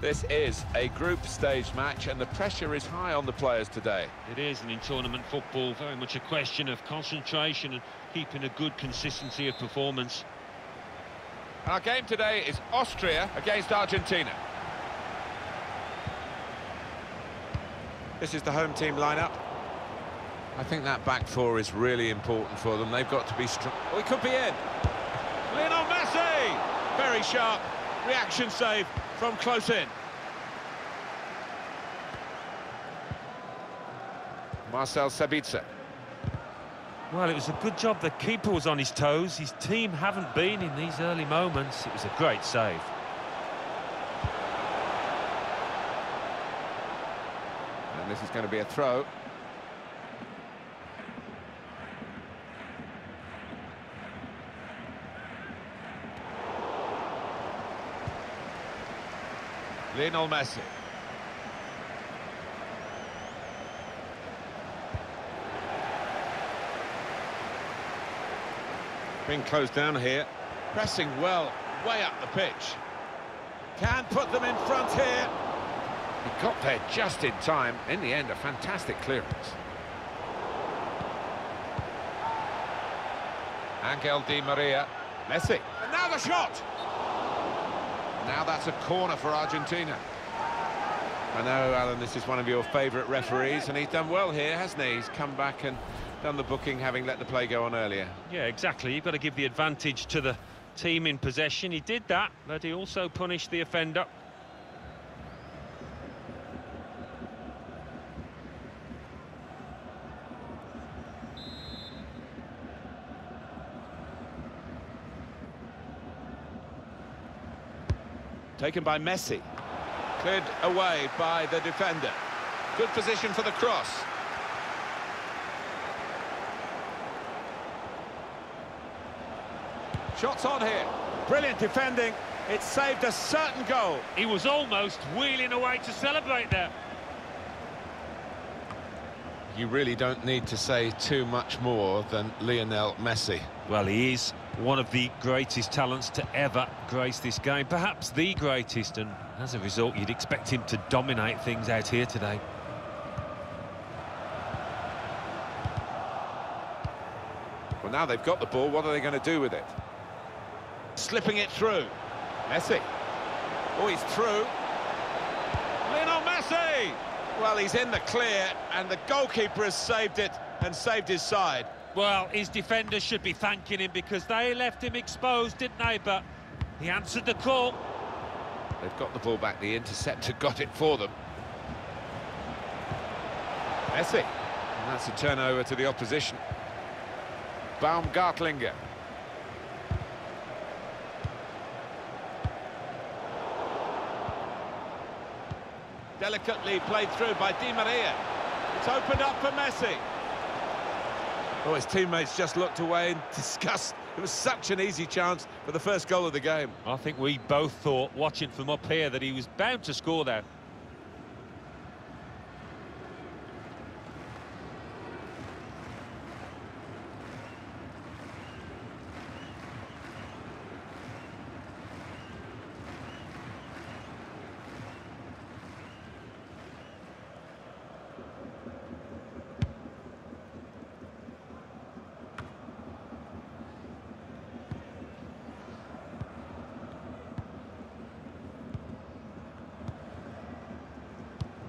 This is a group stage match and the pressure is high on the players today. It is, and in tournament football, very much a question of concentration and keeping a good consistency of performance. Our game today is Austria against Argentina. This is the home team lineup. I think that back four is really important for them. They've got to be strong. We could be in. Lionel Messi! Very sharp reaction save from close in. Marcel Sabitzer. Well, it was a good job the keeper was on his toes. His team haven't been in these early moments. It was a great save. And this is going to be a throw. Lionel Messi. Being closed down here. Pressing well, way up the pitch. Can put them in front here. He got there just in time. In the end, a fantastic clearance. Angel Di Maria. Messi. The shot! Now that's a corner for Argentina. I know, Alan, this is one of your favourite referees, and he's done well here, hasn't he? He's come back and done the booking, having let the play go on earlier. Yeah, exactly. You've got to give the advantage to the team in possession. He did that, but he also punished the offender. Taken by Messi. Cleared away by the defender. Good position for the cross. Shots on here. Brilliant defending. It saved a certain goal. He was almost wheeling away to celebrate there. You really don't need to say too much more than Lionel Messi. Well, he is one of the greatest talents to ever grace this game, perhaps the greatest, and as a result, you'd expect him to dominate things out here today. Well, now they've got the ball, what are they going to do with it? Slipping it through. Messi. Oh, he's through. Lionel Messi! Well, he's in the clear, and the goalkeeper has saved it and saved his side. Well, his defenders should be thanking him because they left him exposed, didn't they? But he answered the call. They've got the ball back, the interceptor got it for them. Messi. And that's a turnover to the opposition. Baumgartlinger. Delicately played through by Di Maria. It's opened up for Messi. Oh, his teammates just looked away in disgust. It was such an easy chance for the first goal of the game. I think we both thought, watching from up here, that he was bound to score there.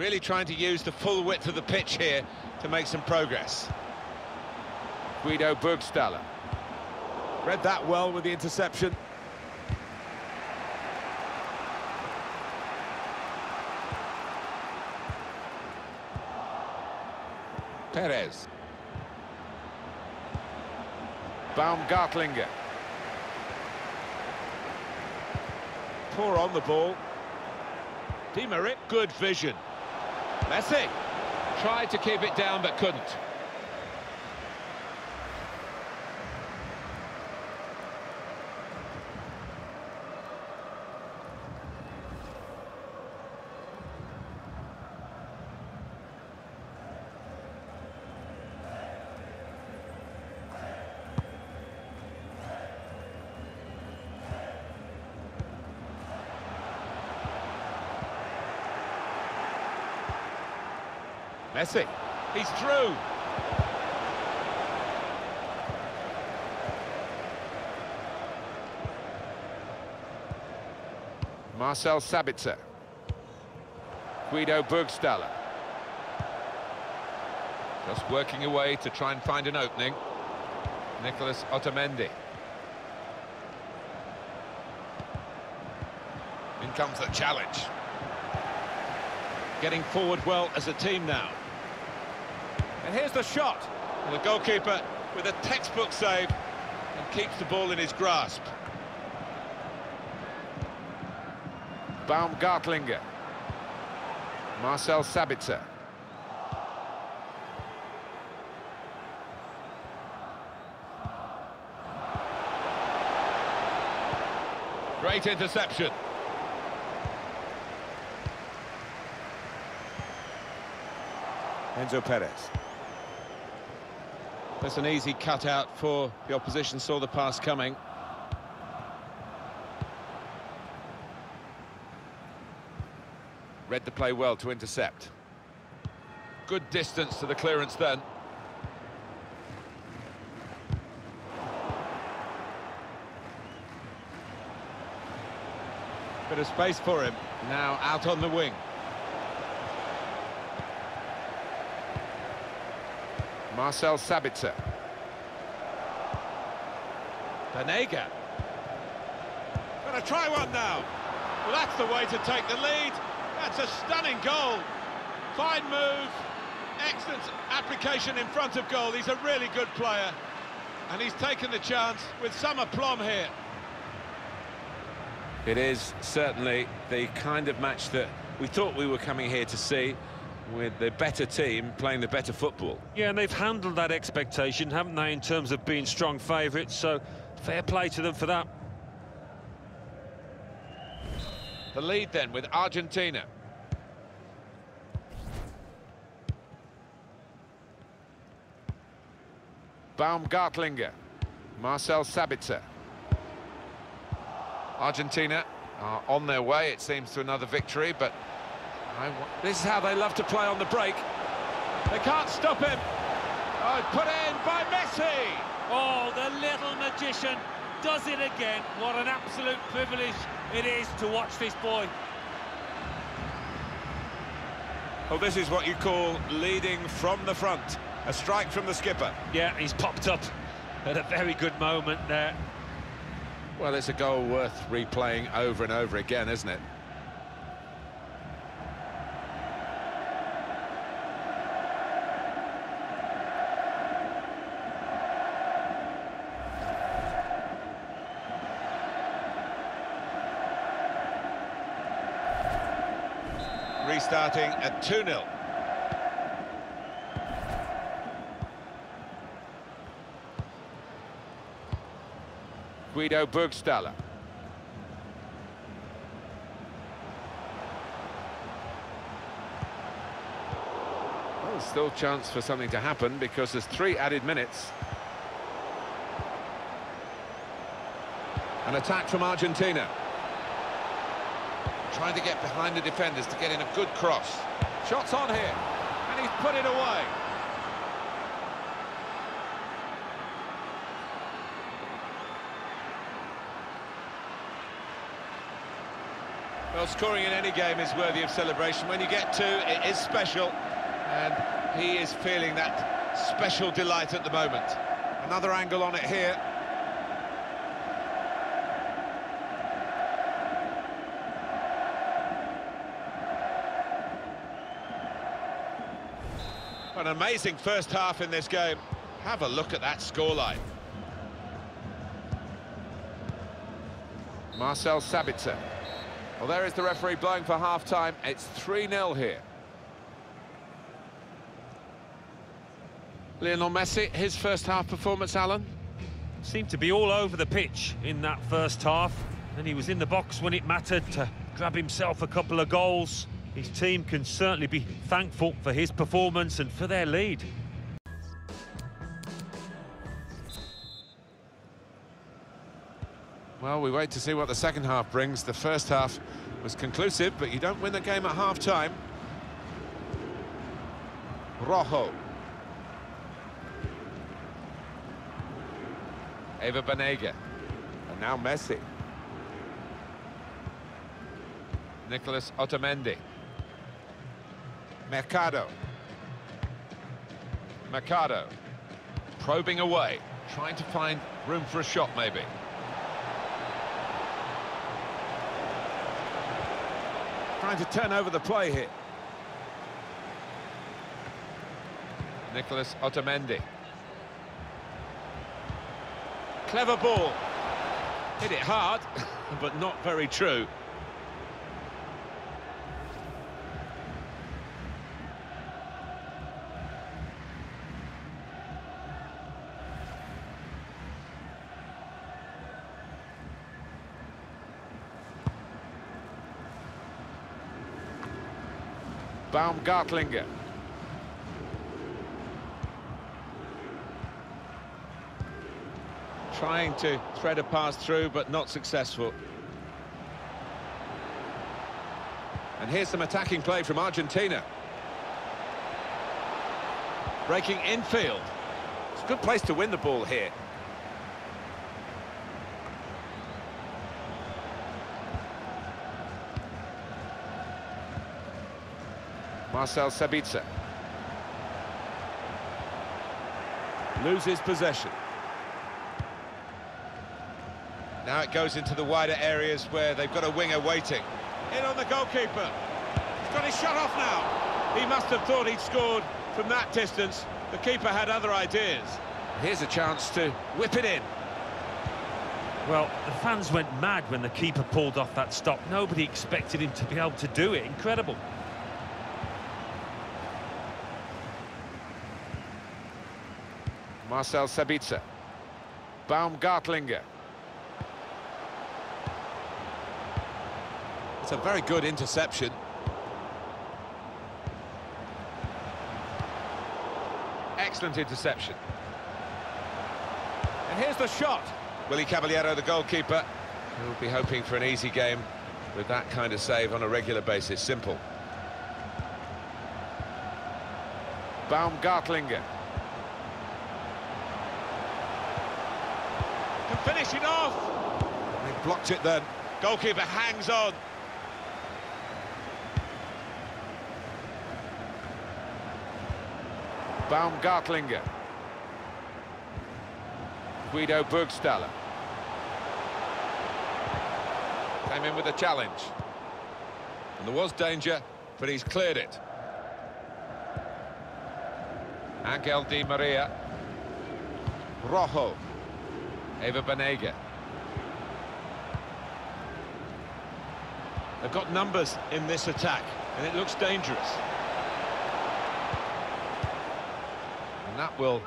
Really trying to use the full width of the pitch here to make some progress. Guido Burgstaller. Read that well with the interception. Perez. Baumgartlinger. Poor on the ball. Di Maria, good vision. Messi. Tried to keep it down but couldn't. Messi, he's through. Marcel Sabitzer. Guido Burgstaller. Just working away to try and find an opening. Nicholas Otamendi. In comes the challenge. Getting forward well as a team now. And here's the shot. Well, the goalkeeper with a textbook save and keeps the ball in his grasp. Baumgartlinger. Marcel Sabitzer. Great interception. Enzo Perez. That's an easy cutout for the opposition, saw the pass coming. Read the play well to intercept. Good distance to the clearance then. Bit of space for him. Now out on the wing. Marcel Sabitzer. Banega. Gonna try one now. Well, that's the way to take the lead. That's a stunning goal. Fine move. Excellent application in front of goal. He's a really good player. And he's taken the chance with some aplomb here. It is certainly the kind of match that we thought we were coming here to see with the better team playing the better football. Yeah, and they've handled that expectation, haven't they, in terms of being strong favourites, so fair play to them for that. The lead then with Argentina. Baumgartlinger. Marcel Sabitzer. Argentina are on their way, it seems, to another victory, but this is how they love to play on the break. They can't stop him. Oh, put in by Messi. Oh, the little magician does it again. What an absolute privilege it is to watch this boy. Well, this is what you call leading from the front. A strike from the skipper. Yeah, he's popped up at a very good moment there. Well, it's a goal worth replaying over and over again, isn't it? Restarting at 2-0. Guido Burgstaller. Well, still chance for something to happen because there's three added minutes. An attack from Argentina. Trying to get behind the defenders to get in a good cross. Shots on here, and he's put it away. Well, scoring in any game is worthy of celebration. When you get two, it is special, and he is feeling that special delight at the moment. Another angle on it here. An amazing first half in this game. Have a look at that scoreline. Marcel Sabitzer. Well, there is the referee blowing for half-time. It's 3-0 here. Lionel Messi, his first half performance, Alan? Seemed to be all over the pitch in that first half, and he was in the box when it mattered to grab himself a couple of goals. His team can certainly be thankful for his performance and for their lead. Well, we wait to see what the second half brings. The first half was conclusive, but you don't win the game at half-time. Rojo. Ever Banega. And now Messi. Nicholas Otamendi. Mercado. Mercado. Probing away, trying to find room for a shot maybe. Trying to turn over the play here. Nicholas Otamendi. Clever ball. Hit it hard, but not very true. Baumgartlinger. Trying to thread a pass through, but not successful. And here's some attacking play from Argentina. Breaking infield. It's a good place to win the ball here. Marcel Sabitzer. Loses possession. Now it goes into the wider areas where they've got a winger waiting. In on the goalkeeper. He's got his shot off now. He must have thought he'd scored from that distance. The keeper had other ideas. Here's a chance to whip it in. Well, the fans went mad when the keeper pulled off that stop. Nobody expected him to be able to do it. Incredible. Marcel Sabitzer. Baumgartlinger. It's a very good interception. Excellent interception. And here's the shot. Willy Caballero, the goalkeeper. He'll be hoping for an easy game with that kind of save on a regular basis. Simple. Baumgartlinger. Can finish it off. They blocked it then. Goalkeeper hangs on. Baumgartlinger. Guido Burgstaller. Came in with a challenge. And there was danger, but he's cleared it. Angel Di Maria. Rojo. Ever Banega. They've got numbers in this attack, and it looks dangerous. And that will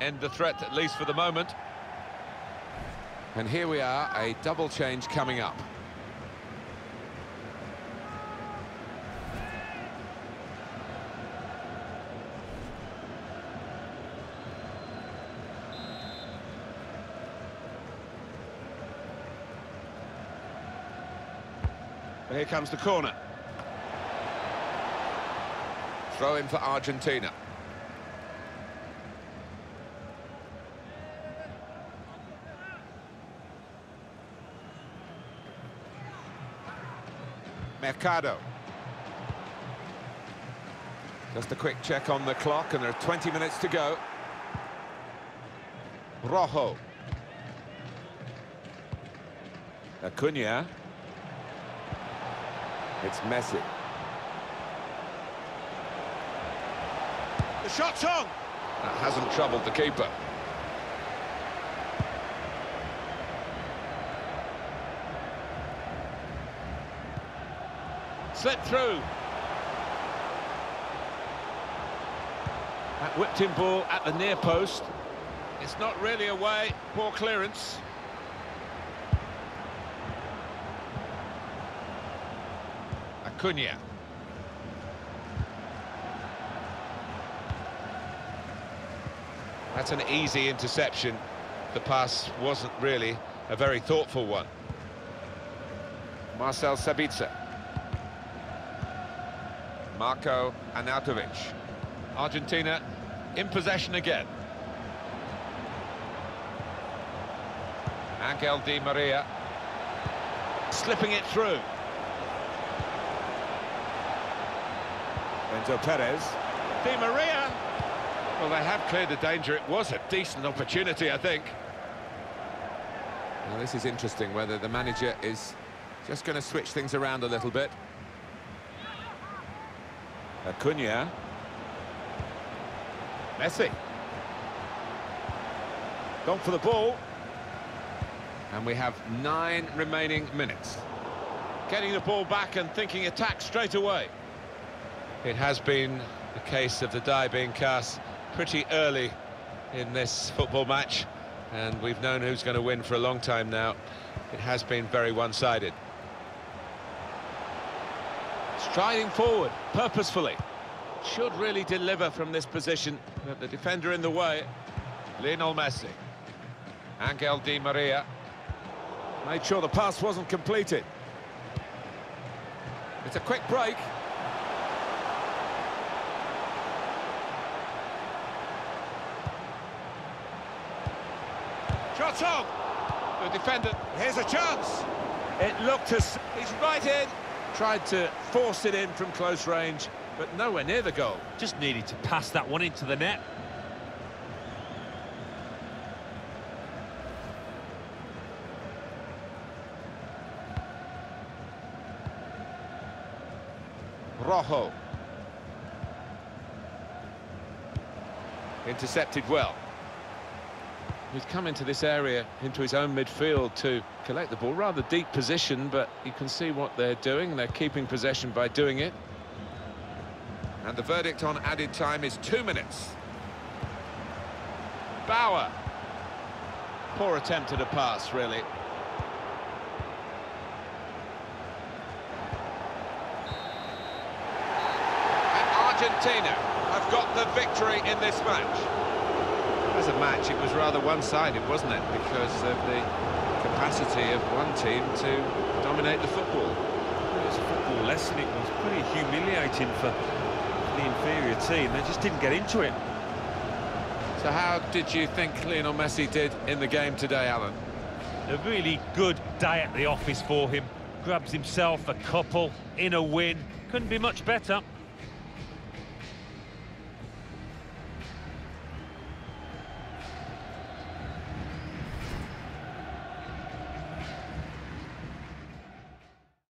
end the threat, at least for the moment. And here we are, a double change coming up. Here comes the corner. Throw in for Argentina. Mercado. Just a quick check on the clock, and there are 20 minutes to go. Rojo. Acuna. It's Messi. The shot's on. That hasn't troubled the keeper. Slipped through. That whipped in ball at the near post. It's not really away. Poor clearance. Acuna. That's an easy interception. The pass wasn't really a very thoughtful one. Marcel Sabitzer. Marko Arnautovic. Argentina in possession again. Angel Di Maria slipping it through. Enzo Perez. Di Maria. Well, they have cleared the danger. It was a decent opportunity, I think. Now, this is interesting, whether the manager is just going to switch things around a little bit. Acuna. Messi. Gone for the ball. And we have nine remaining minutes. Getting the ball back and thinking attack straight away. It has been the case of the die being cast pretty early in this football match. And we've known who's going to win for a long time now. It has been very one-sided. Striding forward, purposefully. Should really deliver from this position, but the defender in the way. Lionel Messi. Angel Di Maria. Made sure the pass wasn't completed. It's a quick break. Shots on! The defender, here's a chance! It looked as... He's right in! Tried to force it in from close range, but nowhere near the goal. Just needed to pass that one into the net. Rojo. Intercepted well. He's come into this area, into his own midfield to collect the ball. Rather deep position, but you can see what they're doing. They're keeping possession by doing it. And the verdict on added time is two minutes. Bauer. Poor attempt at a pass, really. And Argentina have got the victory in this match. As a match, it was rather one-sided, wasn't it? Because of the capacity of one team to dominate the football. It was a football lesson. It was pretty humiliating for the inferior team. They just didn't get into it. So how did you think Lionel Messi did in the game today, Alan? A really good day at the office for him. Grabs himself a couple in a win. Couldn't be much better.